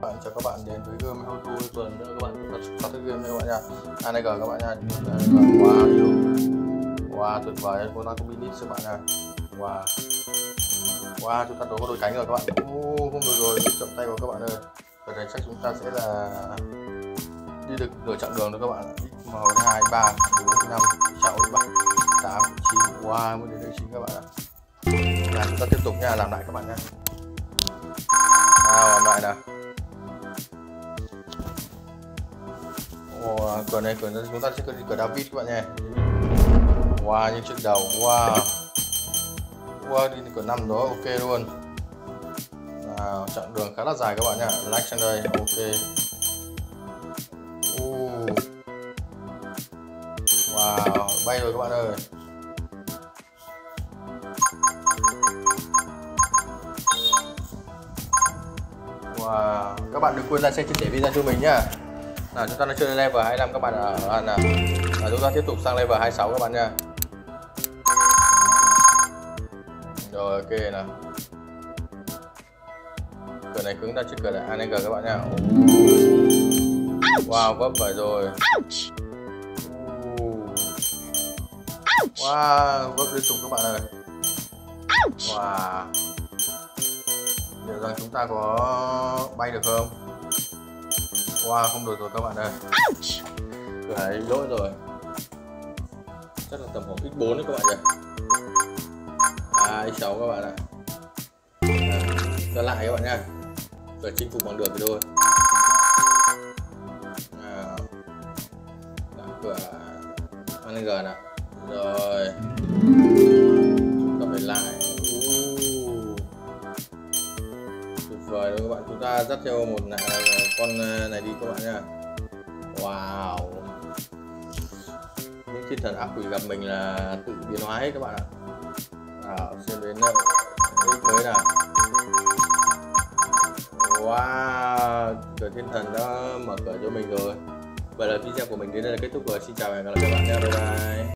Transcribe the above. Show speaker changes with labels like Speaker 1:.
Speaker 1: bạn, chào các bạn đến với game how to tuần nữa. Các bạn bật các thức game nha các bạn nha ANG các bạn nha quá yêu quá tuyệt vời. Cô ta có mini các bạn nha quá quá chúng ta đổ có đôi cánh rồi các bạn. Ô không được rồi chậm tay của các bạn ơi. Lần này chắc chúng ta sẽ là đi được nửa chặng đường rồi các bạn m hai, ba, bốn, năm, sáu, bảy, tám, chín. Qua mới đến đây chín các bạn ạ. Là chúng ta tiếp tục nha làm lại các bạn nhé nào, làm lại nào. Wow, cửa này cửa chúng ta sẽ đi cửa David các bạn nhé wow như chiếc đầu wow wow đi cửa năm đó ok luôn nào chặng đường khá là dài các bạn nhé like sang đây ok uh. wow bay rồi các bạn ơi Wow. Các bạn đừng quên like, share, chia sẻ video cho mình nhá. Nào chúng ta đang chơi level 25 các bạn ở à, nào. Nào chúng ta tiếp tục sang level 26 các bạn nha. Rồi ok nào. Cửa này cứng ta chiếc cửa là ANG các bạn nha. Wow, vấp phải rồi. Wow, vấp liên tục các bạn ơi. Wow liệu rằng chúng ta có bay được không wow không được rồi các bạn ơi. Cửa này lỗi rồi. Chắc là tầm khoảng x4 đấy các bạn nhỉ? À x6 các bạn ạ. À, lại các bạn nha. Cửa chinh phục bằng được thì thôi. À, cửa. An nào. Rồi. Chúng ta phải lại rồi các bạn chúng ta dắt theo một con à, này đi các bạn nha wow. Những thiên thần ác quỷ gặp mình là tự biến hóa hết các bạn ạ. À, xem đến à, đây mới nào. Wow cửa thiên thần đã mở cửa cho mình rồi. Vậy là video của mình đến đây là kết thúc rồi. Xin chào và hẹn gặp lại các bạn nha bye bye.